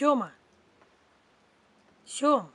Сема. Сем.